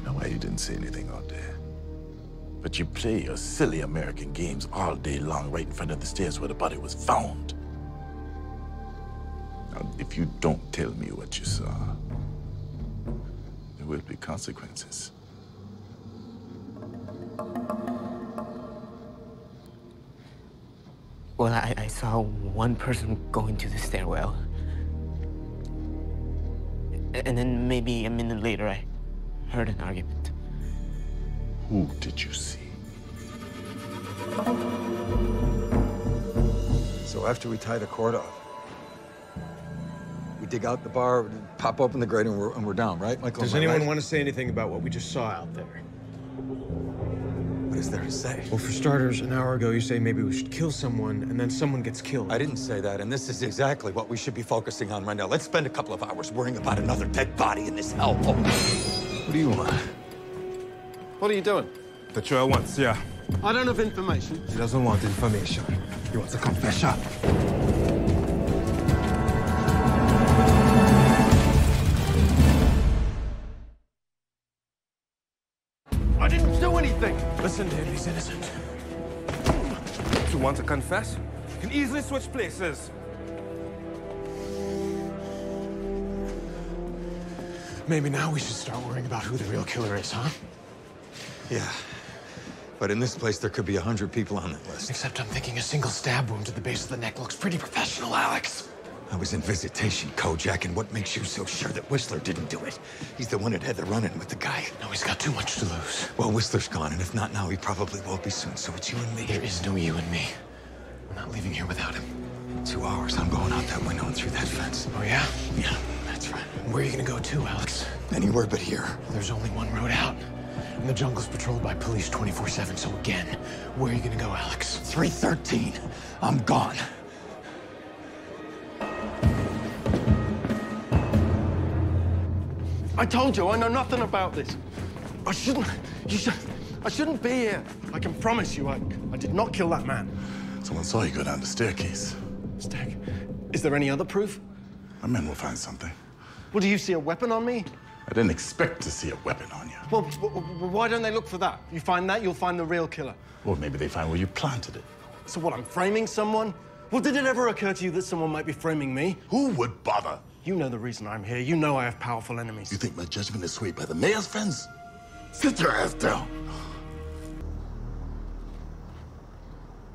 I know why you didn't say anything out there. But you play your silly American games all day long right in front of the stairs where the body was found. Now, if you don't tell me what you saw, there will be consequences. Well, I, I saw one person go into the stairwell. And then maybe a minute later, I heard an argument. Who did you see? So after we tie the cord off, we dig out the bar, pop open the grate, and we're, and we're down, right, Michael? Does anyone right? want to say anything about what we just saw out there? What is there to say? Well, for starters, an hour ago you say maybe we should kill someone, and then someone gets killed. I didn't say that, and this is exactly what we should be focusing on right now. Let's spend a couple of hours worrying about another dead body in this hellhole. What do you want? What are you doing? The trial wants, yeah. I don't have information. He doesn't want information. He wants a confession. I didn't do anything. Listen, Dave, he's innocent. You want to confess? You can easily switch places. Maybe now we should start worrying about who the real killer is, huh? Yeah. But in this place, there could be a hundred people on that list. Except I'm thinking a single stab wound to the base of the neck looks pretty professional, Alex. I was in visitation, Kojak, and what makes you so sure that Whistler didn't do it? He's the one that had the run-in with the guy. No, he's got too much to lose. Well, Whistler's gone, and if not now, he probably will be soon, so it's you and me. There is no you and me. We're not leaving here without him. Two hours, I'm going out that window and through that fence. Oh, yeah? Yeah, that's right. Where are you gonna go to, Alex? Anywhere but here. There's only one road out. And the jungle's patrolled by police 24-7, so again, where are you gonna go, Alex? 313. I'm gone. I told you, I know nothing about this. I shouldn't. You should. I shouldn't be here. I can promise you, I, I did not kill that man. Someone saw you go down the staircase. Stag, is there any other proof? My men will find something. Well, do you see a weapon on me? I didn't expect to see a weapon on you. Well, w- w- why don't they look for that? You find that, you'll find the real killer. Well, maybe they find where you planted it. So what? I'm framing someone? Well, did it ever occur to you that someone might be framing me? Who would bother? You know the reason I'm here. You know I have powerful enemies. You think my judgment is swayed by the mayor's friends? Sit your ass down.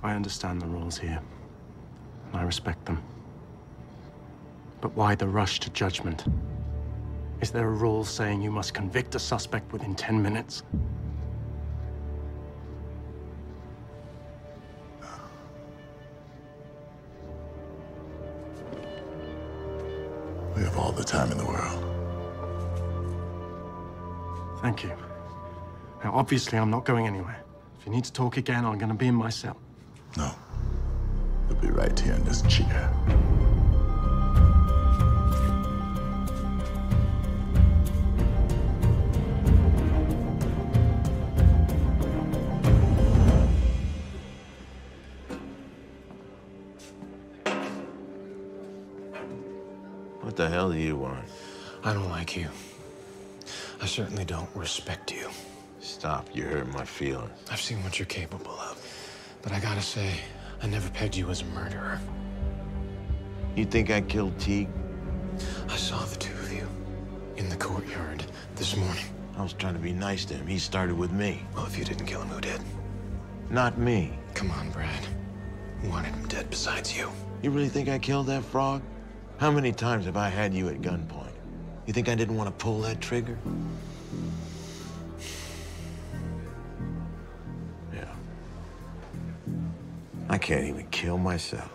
I understand the rules here, and I respect them. But why the rush to judgment? Is there a rule saying you must convict a suspect within 10 minutes? We have all the time in the world. Thank you. Now, obviously, I'm not going anywhere. If you need to talk again, I'm going to be in my cell. No. You'll be right here in this chair. What the hell do you want? I don't like you. I certainly don't respect you. Stop, you hurt my feelings. I've seen what you're capable of. But I gotta say, I never pegged you as a murderer. You think I killed Teague? I saw the two of you in the courtyard this morning. I was trying to be nice to him. He started with me. Well, if you didn't kill him, who did? Not me. Come on, Brad. Who wanted him dead besides you? You really think I killed that frog? How many times have I had you at gunpoint? You think I didn't want to pull that trigger? Yeah. I can't even kill myself.